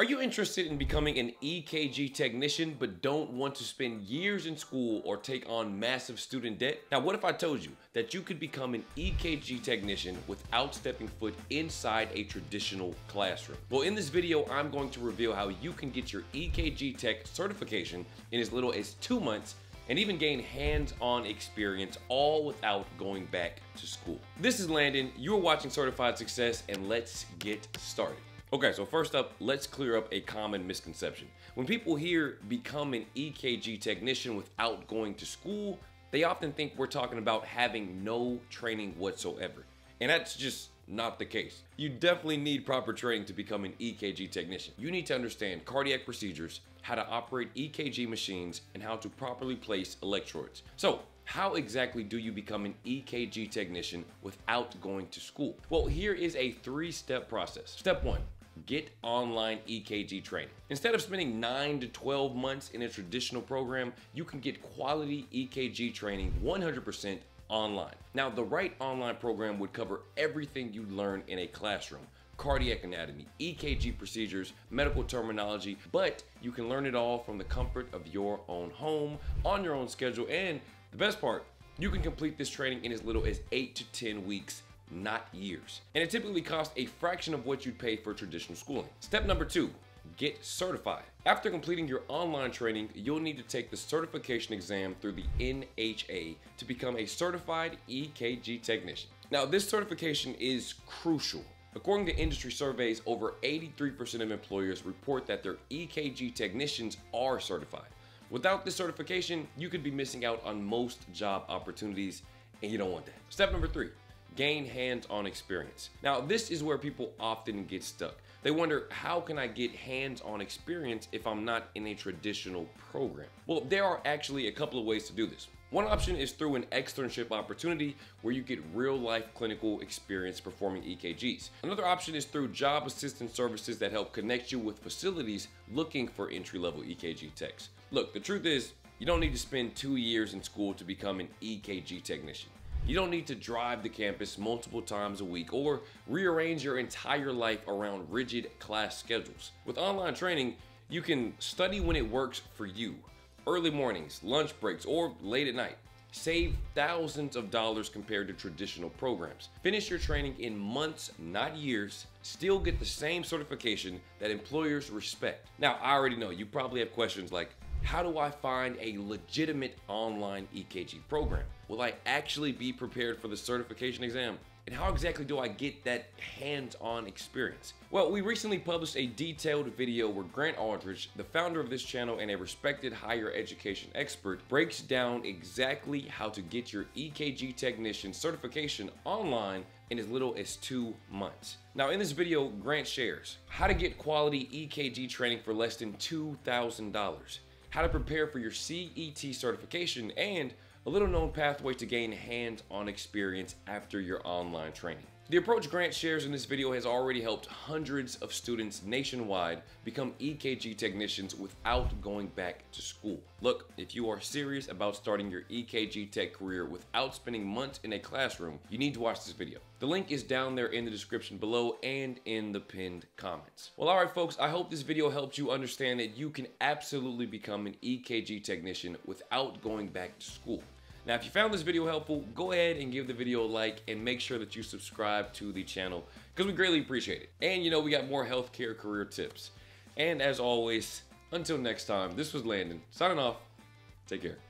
Are you interested in becoming an EKG technician but don't want to spend years in school or take on massive student debt? Now, what if I told you that you could become an EKG technician without stepping foot inside a traditional classroom? Well, in this video, I'm going to reveal how you can get your EKG tech certification in as little as two months and even gain hands-on experience all without going back to school. This is Landon, you are watching Certified Success, and let's get started. Okay, so first up, let's clear up a common misconception. When people hear become an EKG technician without going to school, they often think we're talking about having no training whatsoever. And that's just not the case. You definitely need proper training to become an EKG technician. You need to understand cardiac procedures, how to operate EKG machines, and how to properly place electrodes. So, how exactly do you become an EKG technician without going to school? Well, here is a three-step process. Step one, get online EKG training. Instead of spending 9 to 12 months in a traditional program, you can get quality EKG training 100% online. Now, the right online program would cover everything you learn in a classroom cardiac anatomy, EKG procedures, medical terminology, but you can learn it all from the comfort of your own home, on your own schedule, and the best part, you can complete this training in as little as 8 to 10 weeks not years. And it typically costs a fraction of what you'd pay for traditional schooling. Step number two, get certified. After completing your online training, you'll need to take the certification exam through the NHA to become a certified EKG technician. Now, this certification is crucial. According to industry surveys, over 83% of employers report that their EKG technicians are certified. Without this certification, you could be missing out on most job opportunities, and you don't want that. Step number three, gain hands-on experience. Now, this is where people often get stuck. They wonder, how can I get hands-on experience if I'm not in a traditional program? Well, there are actually a couple of ways to do this. One option is through an externship opportunity where you get real life clinical experience performing EKGs. Another option is through job assistance services that help connect you with facilities looking for entry level EKG techs. Look, the truth is, you don't need to spend two years in school to become an EKG technician. You don't need to drive the campus multiple times a week or rearrange your entire life around rigid class schedules. With online training, you can study when it works for you. Early mornings, lunch breaks, or late at night. Save thousands of dollars compared to traditional programs. Finish your training in months, not years. Still get the same certification that employers respect. Now, I already know you probably have questions like, how do I find a legitimate online EKG program? Will I actually be prepared for the certification exam? And how exactly do I get that hands-on experience? Well, we recently published a detailed video where Grant Aldridge, the founder of this channel and a respected higher education expert, breaks down exactly how to get your EKG technician certification online in as little as two months. Now in this video, Grant shares how to get quality EKG training for less than $2,000 how to prepare for your CET certification, and a little known pathway to gain hands-on experience after your online training. The approach Grant shares in this video has already helped hundreds of students nationwide become EKG technicians without going back to school. Look, if you are serious about starting your EKG tech career without spending months in a classroom, you need to watch this video. The link is down there in the description below and in the pinned comments. Well, alright folks, I hope this video helped you understand that you can absolutely become an EKG technician without going back to school. Now, if you found this video helpful, go ahead and give the video a like and make sure that you subscribe to the channel because we greatly appreciate it. And you know, we got more healthcare career tips. And as always, until next time, this was Landon signing off. Take care.